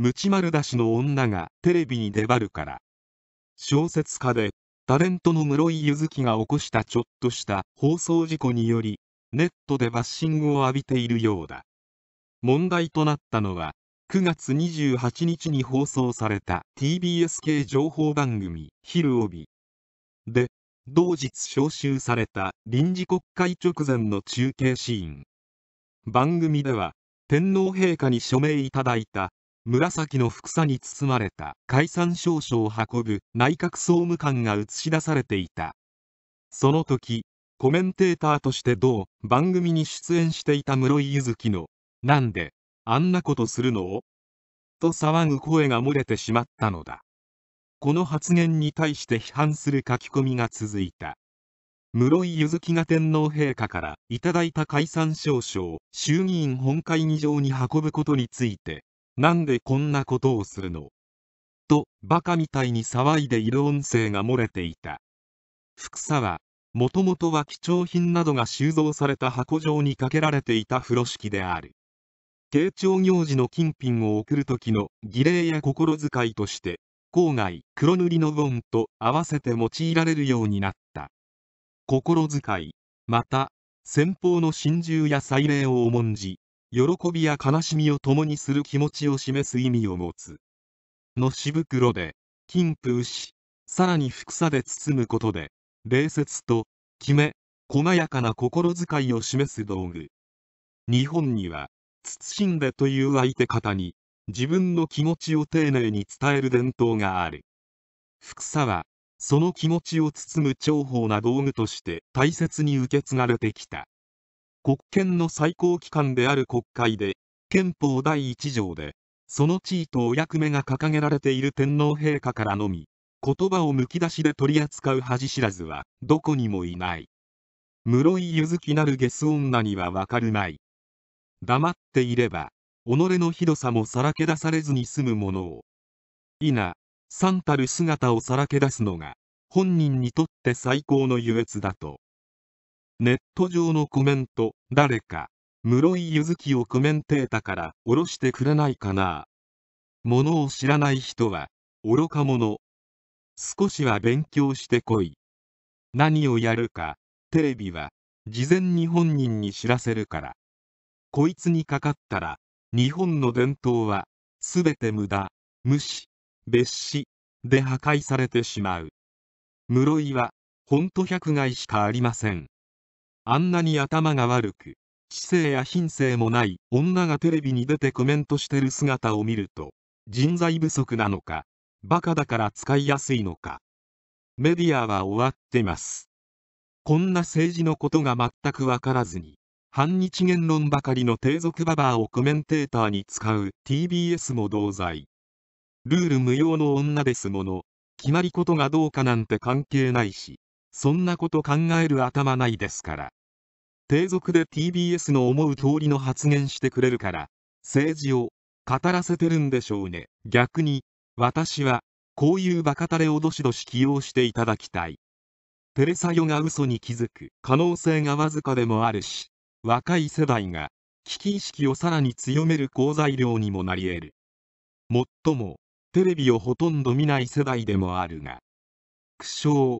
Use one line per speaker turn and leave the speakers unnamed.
ムチ丸出しの女がテレビに出張るから。小説家でタレントの室井佑月が起こしたちょっとした放送事故によりネットでバッシングを浴びているようだ。問題となったのは9月28日に放送された TBS 系情報番組「昼帯」で同日招集された臨時国会直前の中継シーン。番組では天皇陛下に署名いただいた紫のふさに包まれた解散証書を運ぶ内閣総務官が映し出されていた。その時コメンテーターとして同番組に出演していた室井佑月の「なんであんなことするの?」と騒ぐ声が漏れてしまったのだ。この発言に対して批判する書き込みが続いた。室井佑月が天皇陛下からいただいた解散証書を衆議院本会議場に運ぶことについてなんでこんなことをするの？とバカみたいに騒いでいる音声が漏れていた。福さはもともとは貴重品などが収蔵された箱状にかけられていた風呂敷である。慶長行事の金品を送る時の儀礼や心遣いとして郊外黒塗りのボンと合わせて用いられるようになった。心遣いまた先方の心中や祭礼を重んじ喜びや悲しみを共にする気持ちを示す意味を持つ。のし袋で金封しさらに服さで包むことで礼節と決め細やかな心遣いを示す道具。日本には謹んでという相手方に自分の気持ちを丁寧に伝える伝統がある。服さはその気持ちを包む重宝な道具として大切に受け継がれてきた。国権の最高機関である国会で憲法第1条でその地位とお役目が掲げられている天皇陛下からのみ言葉をむき出しで取り扱う恥知らずはどこにもいない。室井ゆずきなるゲス女にはわかるまい。黙っていれば己のひどさもさらけ出されずに済むものを。否三たる姿をさらけ出すのが本人にとって最高の優越だと。ネット上のコメント誰か室井ゆずきをコメンテーターから下ろしてくれないかな。ものを知らない人は愚か者。少しは勉強してこい。何をやるかテレビは事前に本人に知らせるから。こいつにかかったら日本の伝統は全て無駄。無視。別紙で破壊されてしまう。室井は本当百害しかありません。あんなに頭が悪く知性や品性もない女がテレビに出てコメントしてる姿を見ると人材不足なのかバカだから使いやすいのか。メディアは終わってます。こんな政治のことが全くわからずに反日言論ばかりの低俗ババアをコメンテーターに使う TBS も同罪。ルール無用の女ですもの決まり事がどうかなんて関係ないしそんなこと考える頭ないですから。低俗で TBS の思う通りの発言してくれるから政治を語らせてるんでしょうね。逆に私はこういうバカタレをどしどし起用していただきたい。テレサヨが嘘に気づく。可能性がわずかでもあるし若い世代が危機意識をさらに強める好材料にもなり得る。もっともテレビをほとんど見ない世代でもあるが苦笑